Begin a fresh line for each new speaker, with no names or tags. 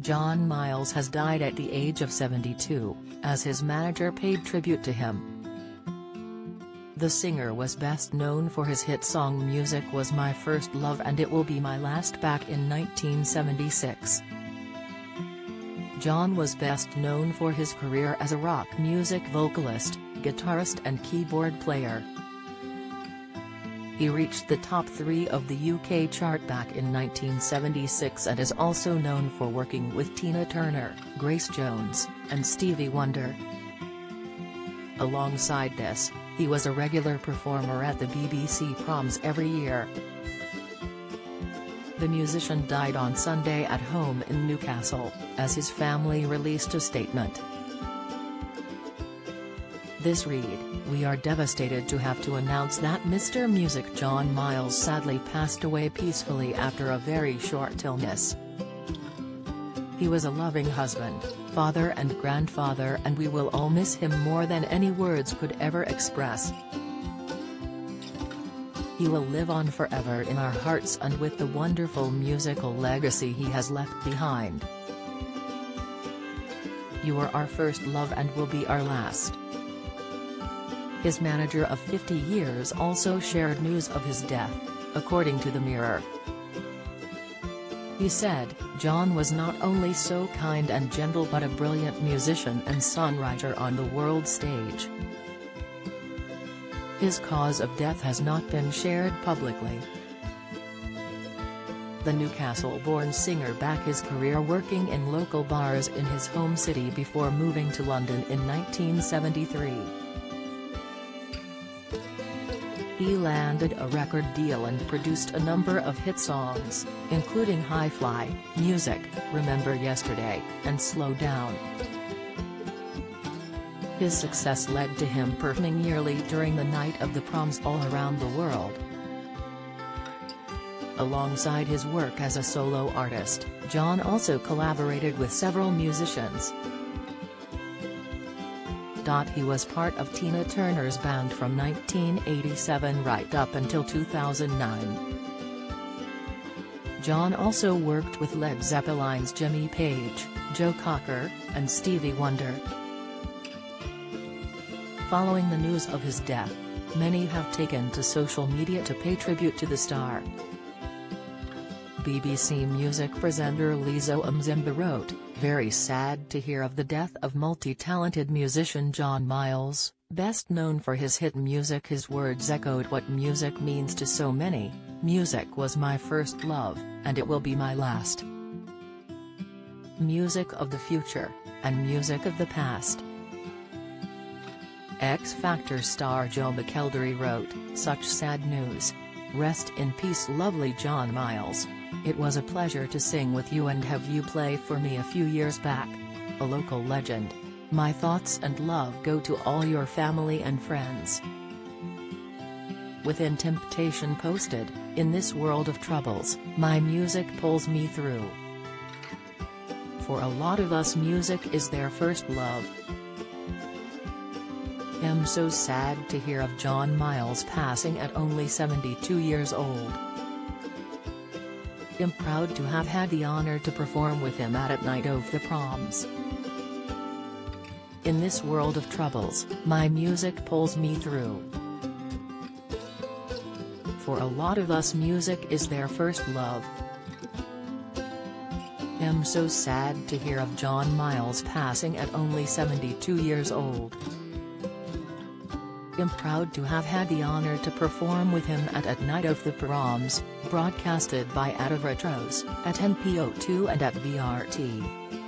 John Miles has died at the age of 72, as his manager paid tribute to him. The singer was best known for his hit song Music Was My First Love and It Will Be My Last back in 1976. John was best known for his career as a rock music vocalist, guitarist and keyboard player. He reached the top three of the UK chart back in 1976 and is also known for working with Tina Turner, Grace Jones, and Stevie Wonder. Alongside this, he was a regular performer at the BBC proms every year. The musician died on Sunday at home in Newcastle, as his family released a statement. This read, we are devastated to have to announce that Mr. Music John Miles sadly passed away peacefully after a very short illness. He was a loving husband, father and grandfather and we will all miss him more than any words could ever express. He will live on forever in our hearts and with the wonderful musical legacy he has left behind. You are our first love and will be our last. His manager of 50 years also shared news of his death, according to the Mirror. He said, John was not only so kind and gentle but a brilliant musician and songwriter on the world stage. His cause of death has not been shared publicly. The Newcastle-born singer back his career working in local bars in his home city before moving to London in 1973. He landed a record deal and produced a number of hit songs, including High Fly, Music, Remember Yesterday, and Slow Down. His success led to him performing yearly during the night of the proms all around the world. Alongside his work as a solo artist, John also collaborated with several musicians, he was part of Tina Turner's band from 1987 right up until 2009. John also worked with Led Zeppelin's Jimmy Page, Joe Cocker, and Stevie Wonder. Following the news of his death, many have taken to social media to pay tribute to the star. BBC Music presenter Lizo Mzimba wrote, very sad to hear of the death of multi-talented musician John Miles, best known for his hit music his words echoed what music means to so many, music was my first love, and it will be my last. Music of the future, and music of the past. X Factor star Joe McElderry wrote, such sad news. Rest in peace lovely John Miles. It was a pleasure to sing with you and have you play for me a few years back. A local legend. My thoughts and love go to all your family and friends. Within Temptation posted, in this world of troubles, my music pulls me through. For a lot of us music is their first love. Am so sad to hear of John Miles passing at only 72 years old am proud to have had the honor to perform with him at At Night of the Proms. In this world of troubles, my music pulls me through. For a lot of us music is their first love. I'm so sad to hear of John Miles passing at only 72 years old am proud to have had the honor to perform with him at At Night of the Proms, broadcasted by Retros, at NPO2 and at VRT.